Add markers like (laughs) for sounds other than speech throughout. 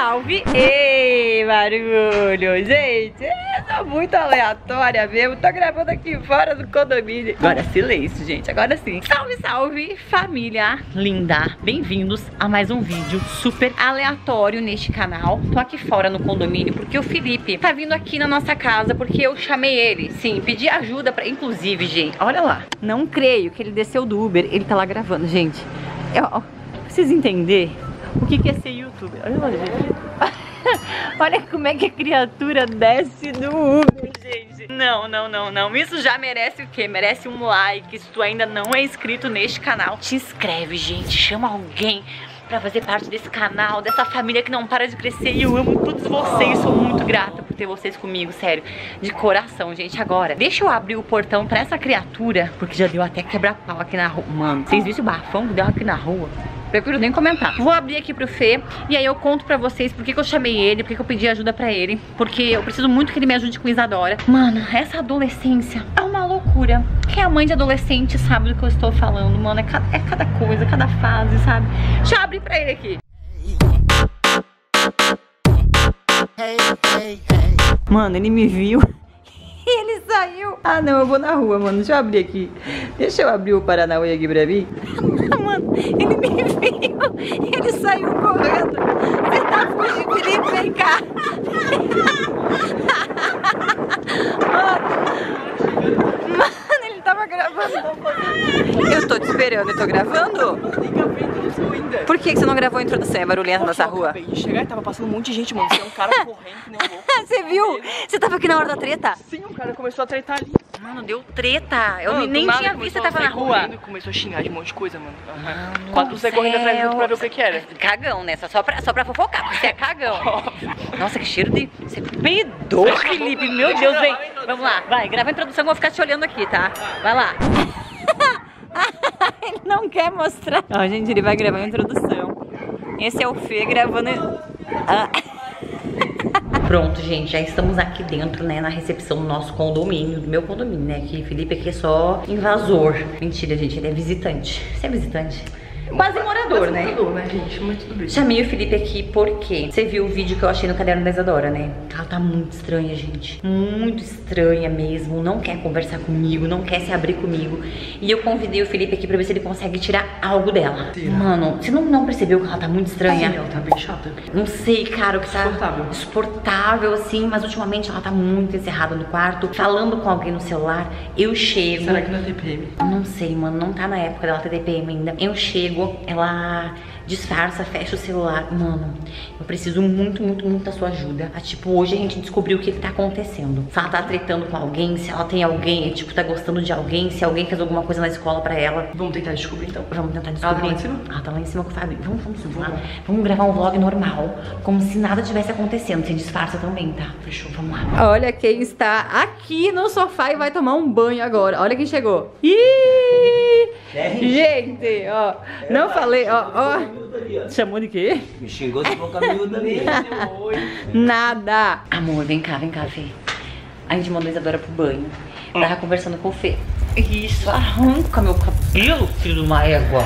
salve! Ei, barulho! Gente, eu sou muito aleatória mesmo. Tô gravando aqui fora do condomínio. Agora silêncio, gente. Agora sim. Salve, salve, família linda! Bem-vindos a mais um vídeo super aleatório neste canal. Tô aqui fora no condomínio porque o Felipe tá vindo aqui na nossa casa porque eu chamei ele. Sim, pedi ajuda pra... Inclusive, gente, olha lá. Não creio que ele desceu do Uber. Ele tá lá gravando, gente. Eu, ó, vocês entenderem o que, que é ser youtuber. Olha gente. (laughs) Olha como é que a criatura desce do Uber, gente. Não, não, não, não. Isso já merece o quê? Merece um like. Se tu ainda não é inscrito neste canal, te inscreve, gente. Chama alguém pra fazer parte desse canal, dessa família que não para de crescer. E eu amo todos vocês. Sou muito grata por ter vocês comigo, sério. De coração, gente. Agora, deixa eu abrir o portão pra essa criatura, porque já deu até quebrar pau aqui na rua. Mano, vocês viram o bafão que deu aqui na rua? Prefiro nem comentar. Vou abrir aqui pro Fê e aí eu conto pra vocês por que, que eu chamei ele, por que, que eu pedi ajuda pra ele. Porque eu preciso muito que ele me ajude com Isadora. Mano, essa adolescência é uma loucura. Quem é mãe de adolescente sabe do que eu estou falando, mano. É cada, é cada coisa, cada fase, sabe? Deixa eu abrir pra ele aqui. Mano, ele me viu. Ele saiu. Ah, não, eu vou na rua, mano. Deixa eu abrir aqui. Deixa eu abrir o Paranauê aqui pra mim. (laughs) mano, ele me viu. Ele saiu correndo. Você tá fugindo, Felipe, vem cá. Mano, ele tava gravando. Eu tô te esperando, eu tô gravando? Por que, que você não gravou a introdução? É barulhento nessa Eu rua? acabei de chegar e tava passando um monte de gente, mano. Você é um cara correndo que nem um louco. (laughs) Você viu? Você tava aqui na hora da treta? Sim, o cara começou a tretar ali. Mano, deu treta. Eu Mano, do nem tinha visto você tava na rua. correndo e Começou a xingar de um monte de coisa, mano. Quatro do você correndo atrás dele pra ver o que que era. Cagão, né? Só, só, pra, só pra fofocar, porque você é cagão. (laughs) Nossa, que cheiro de... Você peidou, Felipe. Meu Deus, vem. Vamos lá, vai. Grava a introdução, eu vou ficar te olhando aqui, tá? Vai lá. Não quer mostrar. Ó, gente, ele vai gravar a introdução. Esse é o Fê gravando... Ah. Pronto, gente, já estamos aqui dentro, né, na recepção do nosso condomínio, do meu condomínio, né, que Felipe aqui é só invasor. Mentira, gente, ele é visitante. Você é visitante? Quase morador, né? Tudo, né, gente? Mas tudo bem. Chamei o Felipe aqui porque você viu o vídeo que eu achei no caderno da Isadora, né? Ela tá muito estranha, gente. Muito estranha mesmo. Não quer conversar comigo, não quer se abrir comigo. E eu convidei o Felipe aqui pra ver se ele consegue tirar algo dela. Tira. Mano, você não, não percebeu que ela tá muito estranha? Sim, ela tá bem chata. Não sei, cara, o que tá Insuportável. insuportável, assim, mas ultimamente ela tá muito encerrada no quarto, falando com alguém no celular. Eu chego. Será que não é TPM? Não sei, mano, não tá na época dela ter DPM ainda. Eu chego, ela disfarça, fecha o celular. Mano, eu preciso muito, muito, muito da sua ajuda. Ah, tipo, hoje a gente descobriu o que, que tá acontecendo. Se ela tá tretando com alguém, se ela tem alguém, tipo, tá gostando de alguém, se alguém fez alguma coisa na escola pra ela. Vamos tentar descobrir então. Vamos tentar Ela descobrir. tá lá em cima? Ela tá lá em cima com o Fábio. Vamos, vamos subir lá. Vamos gravar um vlog normal, como se nada tivesse acontecendo. Você disfarça também, tá? Fechou. Vamos lá. Olha quem está aqui no sofá e vai tomar um banho agora. Olha quem chegou. Ih! Gente, ó. Não falei, ó, ó. Chamou de quê? Me xingou de boca miúda (laughs) ali. Nada. Amor, vem cá, vem cá, Fê. A gente mandou a Isadora pro banho. Tava conversando com o Fê. Isso, arranca meu cabelo, filho de uma égua.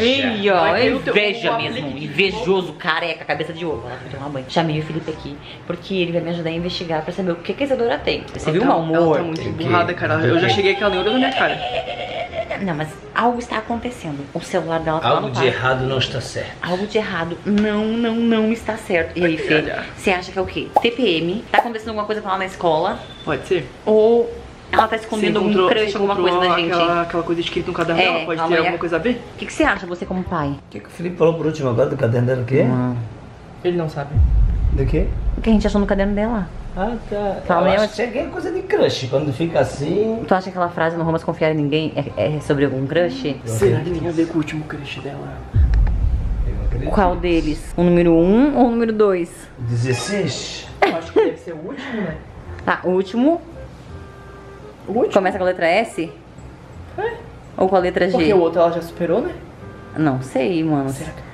Ih, ó, inveja o mesmo. Invejoso, careca, cabeça de ovo. Ela foi tomar banho. Chamei o Felipe aqui, porque ele vai me ajudar a investigar pra saber o que, que a Isadora tem. Você viu o mau Ela humor? tá muito emburrada, cara. Eu já cheguei com ela olhando na minha cara. Não, mas algo está acontecendo. O celular dela tá lá Algo no de errado não está certo. Algo de errado. Não, não, não está certo. E aí, Fê, você acha que é o quê? TPM? Tá acontecendo alguma coisa com ela na escola? Pode ser? Ou ela tá escondendo algum encontrou- crush, alguma coisa da gente? Aquela, aquela coisa escrita no caderno É, dela? Pode ter aí. alguma coisa a ver? O que, que você acha, você como pai? O que, que o Felipe falou por último agora do caderno dela? O quê? Ele não sabe. Do quê? O que a gente achou no caderno dela? Ah, tá. Fala, eu acho que é coisa de crush. Quando fica assim... Tu acha que aquela frase não vamos confiar em ninguém é, é sobre algum crush? Será que tem a ver com o último crush dela? Qual deles? O número 1 um ou o número 2? 16? Eu acho que deve ser o último, né? Tá, o último O último. começa com a letra S? É. Ou com a letra G? Porque o outro ela já superou, né? Não sei, mano. Será que...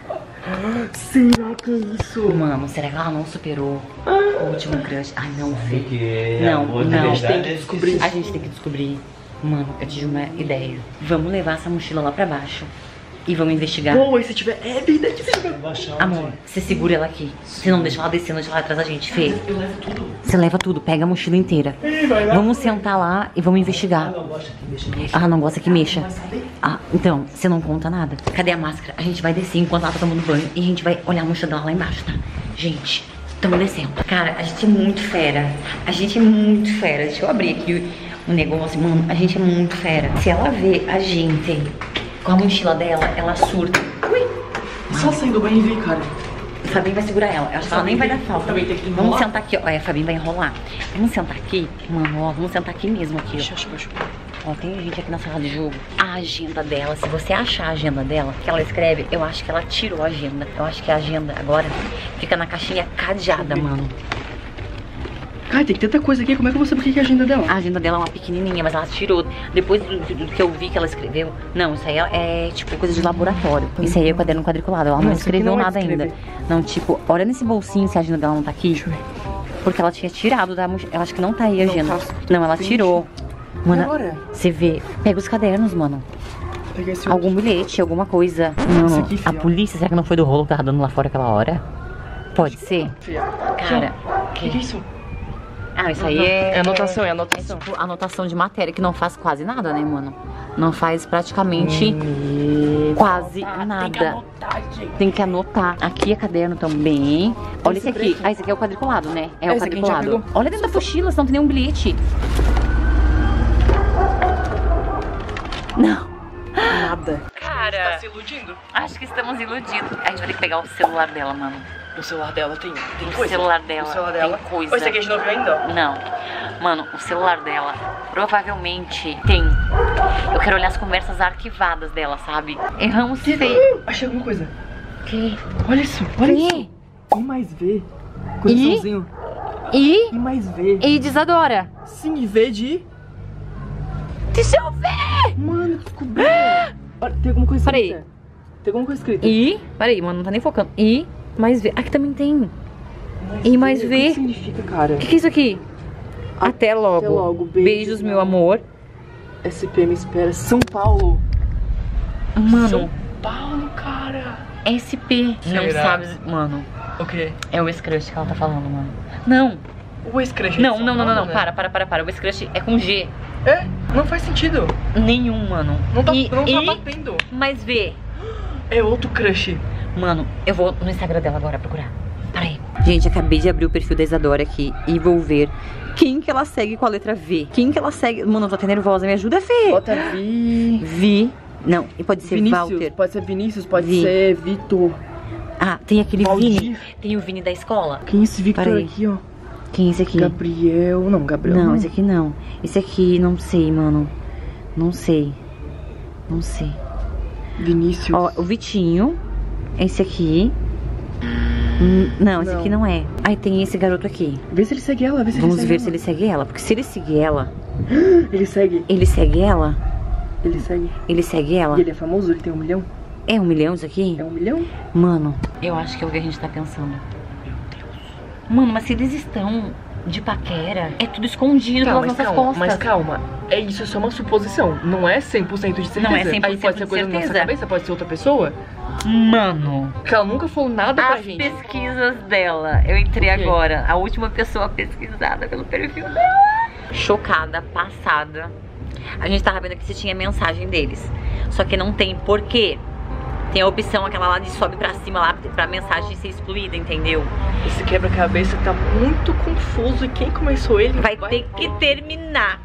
Será que é isso? Mano, será que ela não superou o último crush? Ai, não, Fê. Porque Não, amor de não. verdade Tem que é descobrir. A gente tem que descobrir. Mano, eu tive uma ideia. Vamos levar essa mochila lá pra baixo. E vamos investigar. Pô, e se tiver. É verdade, se tiver. Amor, você segura ela aqui. Você não deixa ela descer, não deixa ela atrás da gente, Fê. Eu levo tudo. Você leva tudo, pega a mochila inteira. Vamos sentar lá e vamos investigar. Ela não gosta que mexa. Ah, então, você não conta nada. Cadê a máscara? A gente vai descer enquanto ela tá tomando banho e a gente vai olhar a mochila dela lá embaixo, tá? Gente, estamos descendo. Cara, a gente é muito fera. A gente é muito fera. Deixa eu abrir aqui o negócio, mano. A gente é muito fera. Se ela vê a gente com a mochila dela, ela surta. Ui! Só saindo bem e ver, cara. A Fabinho vai segurar ela. Eu acho que ela nem vai dar falta. Tem que Vamos enrolar. sentar aqui, ó. É, a Fabinho vai enrolar. Vamos sentar aqui, mano, ó. Vamos sentar aqui mesmo, aqui, ó. Deixa, deixa, deixa. Ó, tem gente aqui na sala de jogo. A agenda dela, se você achar a agenda dela, que ela escreve, eu acho que ela tirou a agenda. Eu acho que a agenda agora fica na caixinha cadeada, mano. Cara, tem tanta coisa aqui, como é que eu vou saber o que é a agenda dela? A agenda dela é uma pequenininha, mas ela tirou. Depois do, do- do que eu vi que ela escreveu. Não, isso aí é, tipo coisa de laboratório. Isso aí é quaderno quadriculado. Ela não, Não, escreveu não é nada de ainda. Não, tipo, olha nesse bolsinho se a agenda dela não tá aqui. Deixa eu ver. Porque ela tinha tirado da mochila. Eu acho que não tá aí a Não agenda. tá. Não, ela tirou. Mano, agora? você vê. Pega os cadernos, mano. Algum bilhete, alguma coisa. Esse aqui, a polícia, será que não foi do rolo que tava dando lá fora aquela hora? Pode ser? Fia. Cara. O que, que é isso? Ah, isso aí é. É anotação, é É anotação. tipo anotação de matéria, que não faz quase nada, né, mano? Não faz praticamente Hum. quase nada. Tem que anotar. Aqui é caderno também. Olha esse aqui. preto. Ah, esse aqui é o quadriculado, né? É, É, o esse aqui quadriculado. Olha dentro da mochila, senão não tem nenhum bilhete. Não. Nada. Cara, Tá se iludindo? acho que estamos iludidos. A gente vai ter que pegar o celular dela, mano. O celular dela tem, tem O coisa. celular dela O celular tem dela. coisa. Ô, Esse aqui a gente não viu ainda. Não. Mano, o celular dela provavelmente tem. Eu quero olhar as conversas arquivadas dela, sabe? Erramos feio. Achei alguma coisa. Que? Olha isso, olha Que? isso. E mais V. Coraçãozinho. E? E mais V. E Desadora. Sim, e V de... Deixa eu ver! Mano, descobri. Olha, tem alguma coisa Peraí. escrita. Tem alguma coisa escrita. E? Peraí, mano, não tá nem focando. E mais V. Aqui também tem. E mais O V. que significa, cara? O que, que é isso aqui? Até logo. Até logo. Beijos, Beijos, meu amor. SP me espera. São Paulo. Mano, São Paulo, cara. SP. Não Será? sabe, mano. O quê? É o ex-crush que ela tá falando, mano. Não, O ex-crush não, não, não, não, não. né? Para, para, para, para. O ex-crush é com G. É? Não faz sentido. Nenhum, mano. Não tá, e, não tá e batendo. mais V. É outro crush. Mano, eu vou no Instagram dela agora procurar. Peraí. Gente, acabei de abrir o perfil da Isadora aqui e vou ver quem que ela segue com a letra V. Quem que ela segue. Mano, eu tô até nervosa. Me ajuda, Fê. Bota Vi. Vi. Não, e pode ser Vinícius. Walter. Pode ser Vinícius, pode Vi. ser Vitor. Ah, tem aquele Valdir. Vini. Tem o Vini da escola. Quem é esse Victor aqui, ó? Quem é esse aqui? Gabriel. Não, Gabriel. Não, esse aqui não. Esse aqui, não sei, mano. Não sei. Não sei. Vinícius. Ó, o Vitinho. Esse aqui. Hum, Não, esse Não. aqui não é. Aí tem esse garoto aqui. Vê se ele segue ela, vê se Vamos ele ver segue se ele segue ela. Porque se ele seguir ela, ela. (gasps) Ele segue, ele segue ela, ele segue. ele segue ela. E ele é famoso, ele tem um milhão? É um milhão isso aqui? É um milhão? Mano, eu acho que é o que a gente tá pensando. Mano, mas se eles estão de paquera, é tudo escondido Tá, pelas nossas calma, costas. mas calma. É isso, é só uma suposição. Não é 100% de certeza. Não é 100% Aí pode ser coisa da nossa certeza. cabeça, pode ser outra pessoa. Mano, ela nunca falou nada pra as gente. pesquisas dela, eu entrei agora, a última pessoa pesquisada pelo perfil dela. Chocada, passada. A gente tava vendo aqui se tinha mensagem deles. Só que não tem, por quê? Tem a opção aquela lá de sobe pra cima lá pra mensagem ser excluída, entendeu? Esse quebra-cabeça tá muito confuso e quem começou ele Vai ter que terminar.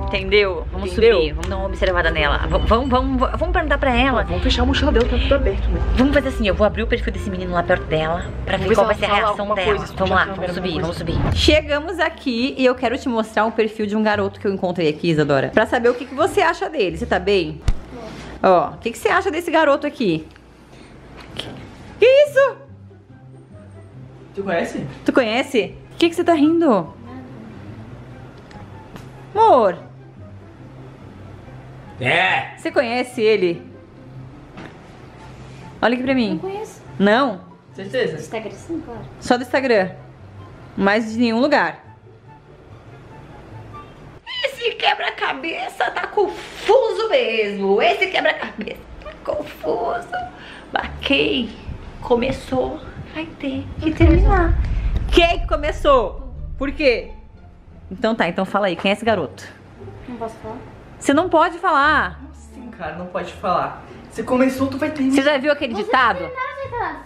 Entendeu? Vamos Entendeu? subir, vamos dar uma observada nela. V- Vamos, vamos, vamos perguntar pra ela. Vamos fechar a mochila dela, tá tudo aberto, né? Vamos fazer assim, eu vou abrir o perfil desse menino lá perto dela pra ver ver qual vai ser a reação dela. coisa, vamos lá, vamos subir, vamos subir. Chegamos aqui e eu quero te mostrar um perfil de um garoto que eu encontrei aqui, Isadora. Pra saber o que, que você acha dele. Você tá bem? Ó, o que, que você acha desse garoto aqui? Que, isso? Tu conhece? Tu conhece? O que, que você tá rindo? Amor, É! você conhece ele? Olha aqui pra Não mim. conheço. Não? Certeza? Instagram sim, claro. Só do Instagram. Mais de nenhum lugar. Quebra-cabeça tá confuso mesmo. Esse quebra-cabeça tá confuso. Baquei. Começou. Vai ter que terminar. Quem que começou? Por quê? Então tá, então fala aí. Quem é esse garoto? Não posso falar? Você não pode falar. Sim, cara, não pode falar. Você começou, tu vai terminar. Você já viu aquele ditado?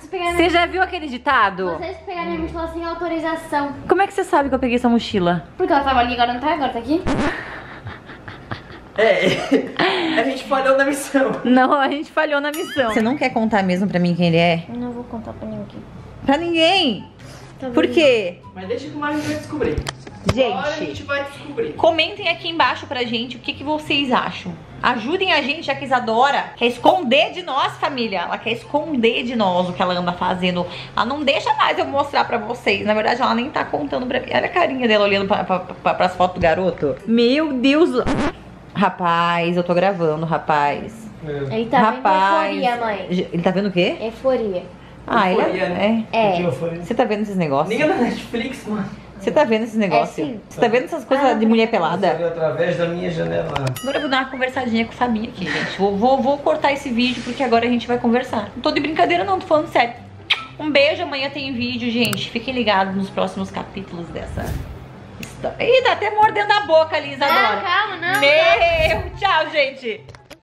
Vocês Você já viu aquele ditado? Vocês pegaram minha mochila sem autorização. Como é que você sabe que eu peguei essa mochila? Porque ela tava ali, agora não tá, agora tá aqui. É, (laughs) a gente falhou na missão. Não, a gente falhou na missão. Você não quer contar mesmo pra mim quem ele é? Eu não vou contar pra ninguém. Pra ninguém. Tá Por quê? Mas deixa que o Mario vai descobrir. Agora a Gente, gente vai descobrir. comentem aqui embaixo pra gente o que, que vocês acham. Ajudem a gente, já que Isadora quer esconder de nós, família. Ela quer esconder de nós o que ela anda fazendo. Ela não deixa mais eu mostrar pra vocês. Na verdade, ela nem tá contando pra mim. Olha a carinha dela olhando pra, pra, pra, pras fotos do garoto. Meu Deus. Rapaz, eu tô gravando, rapaz. Ele tá rapaz. vendo euforia, mãe. Ele tá vendo o quê? Euforia. Ah, ele Euforia, é. né? é. É. Você tá vendo esses negócios? Liga na Netflix, mano. Você tá vendo esses negócios? É, sim. Você tá vendo essas coisas de mulher pelada? Através da minha janela. Agora eu vou dar uma conversadinha com o Fabinho aqui, gente. Vou, vou, vou cortar esse vídeo porque agora a gente vai conversar. Não tô de brincadeira não, tô falando sério. Um beijo, amanhã tem vídeo, gente. Fiquem ligados nos próximos capítulos dessa. Ih, tá até mordendo a boca ali, Isadora. Não, calma, não. Meu, tchau, gente.